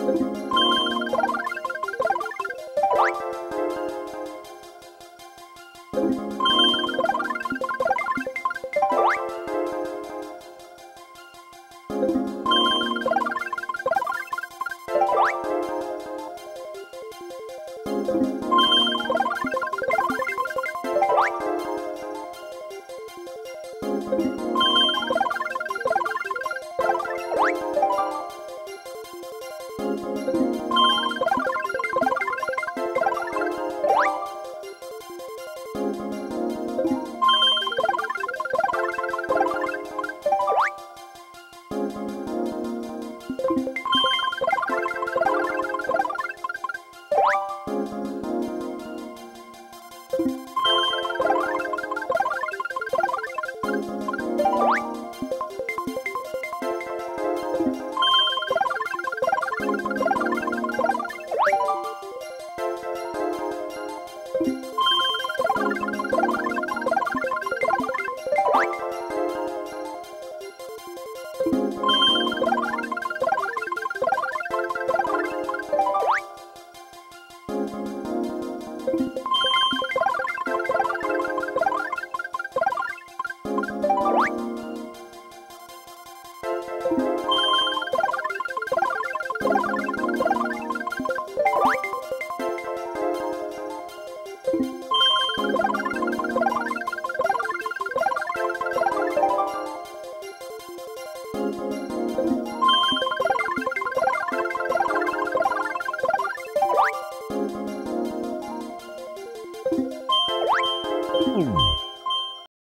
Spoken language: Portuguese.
Thank Música 嗯。